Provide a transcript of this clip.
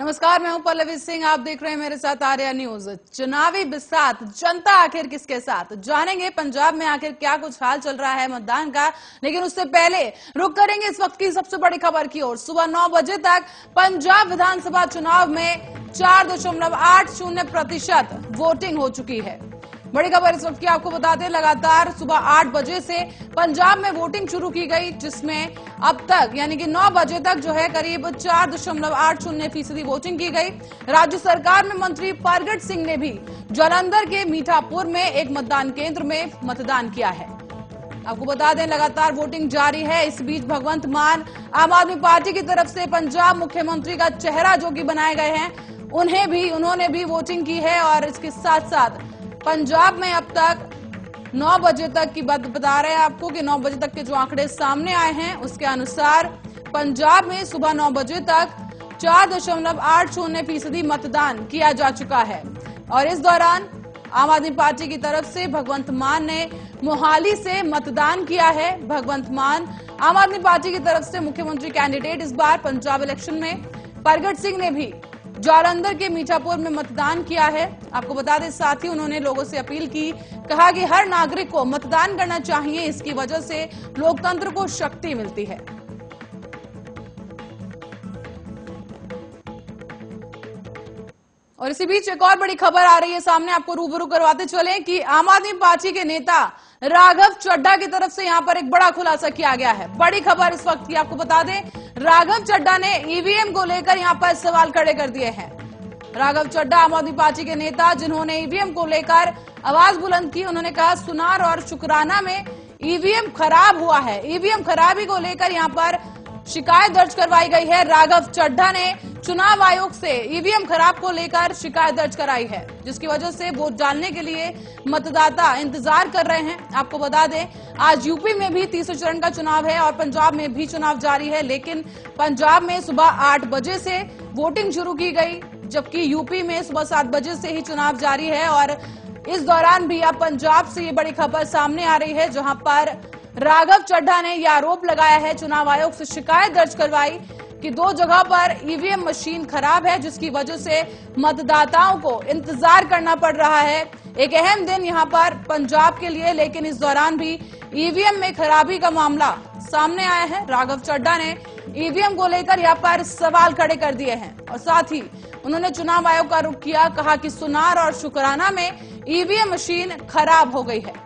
नमस्कार, मैं हूँ पल्लवी सिंह। आप देख रहे हैं मेरे साथ आर्या न्यूज़। चुनावी बिसात जनता आखिर किसके साथ? जानेंगे पंजाब में आखिर क्या कुछ हाल चल रहा है मतदान का। लेकिन उससे पहले रुक करेंगे इस वक्त की सबसे बड़ी खबर की ओर। सुबह नौ बजे तक पंजाब विधानसभा चुनाव में चार दशमलव आठ शून्य प्रतिशत वोटिंग हो चुकी है। बड़ी खबर इस वक्त की आपको बता दें लगातार सुबह आठ बजे से पंजाब में वोटिंग शुरू की गई, जिसमें अब तक, यानी कि नौ बजे तक जो है करीब चार दशमलव आठ शून्य फ़ीसदी वोटिंग की गई। राज्य सरकार में मंत्री परगट सिंह ने भी जालंधर के मीठापुर में एक मतदान केंद्र में मतदान किया है। आपको बता दें, लगातार वोटिंग जारी है। इस बीच भगवंत मान आम आदमी पार्टी की तरफ़ से पंजाब मुख्यमंत्री का चेहरा जो कि बनाए गए हैं। उन्हें भी, उन्होंने भी वोटिंग की है और इसके साथ साथ पंजाब में अब तक 9 बजे तक की बात, बता रहे हैं आपको कि 9 बजे तक के जो आंकड़े सामने आए हैं, उसके अनुसार पंजाब में सुबह 9 बजे तक चार दशमलव आठ शून्य फ़ीसदी मतदान किया जा चुका है। और इस दौरान आम आदमी पार्टी की तरफ़ से भगवंत मान ने मोहाली से मतदान किया है। भगवंत मान आम आदमी पार्टी की तरफ़ से मुख्यमंत्री कैंडिडेट इस बार पंजाब इलेक्शन में, परगट सिंह ने भी जालंधर के मीठापुर में मतदान किया है। आपको बता दें, साथ ही उन्होंने लोगों से अपील की, कहा कि हर नागरिक को मतदान करना चाहिए। इसकी वजह से लोकतंत्र को शक्ति मिलती है। और इसी बीच एक और बड़ी खबर आ रही है सामने, आपको रूबरू करवाते चले कि आम आदमी पार्टी के नेता राघव चड्डा की तरफ़ से यहाँ पर एक बड़ा खुलासा किया गया है। बड़ी खबर इस वक्त की आपको बता दें, राघव चड्डा ने ईवीएम को लेकर यहाँ पर सवाल खड़े कर दिए हैं। राघव चड्डा आम आदमी पार्टी के नेता जिन्होंने ईवीएम को लेकर आवाज़ बुलंद की, उन्होंने कहा, सुनार और शुक्राना में ईवीएम खराब हुआ है। ईवीएम खराबी को लेकर यहाँ पर शिकायत दर्ज करवाई गई है। राघव चड्ढा ने चुनाव आयोग से ईवीएम खराब को लेकर शिकायत दर्ज कराई है, जिसकी वजह से वोट डालने के लिए मतदाता इंतज़ार कर रहे हैं। आपको बता दें, आज यूपी में भी तीसरे चरण का चुनाव है और पंजाब में भी चुनाव जारी है, लेकिन पंजाब में सुबह आठ बजे से वोटिंग शुरू की गई, जबकि यूपी में सुबह सात बजे से ही चुनाव जारी है और इस दौरान भी अब पंजाब से ये बड़ी खबर सामने आ रही है, जहाँ पर राघव चड्ढा ने यह आरोप लगाया है, चुनाव आयोग से शिकायत दर्ज करवाई कि दो जगह पर ईवीएम मशीन खराब है, जिसकी वजह से मतदाताओं को इंतज़ार करना पड़ रहा है। एक अहम दिन यहाँ पर पंजाब के लिए, लेकिन इस दौरान भी ईवीएम में खराबी का मामला सामने आया है। राघव चड्डा ने ईवीएम को लेकर यहाँ पर सवाल खड़े कर दिए हैं और साथ ही उन्होंने चुनाव आयोग का रुख किया, कहा कि सुनार और शुक्राना में ईवीएम मशीन खराब हो गई है।